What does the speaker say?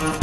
Uh-huh.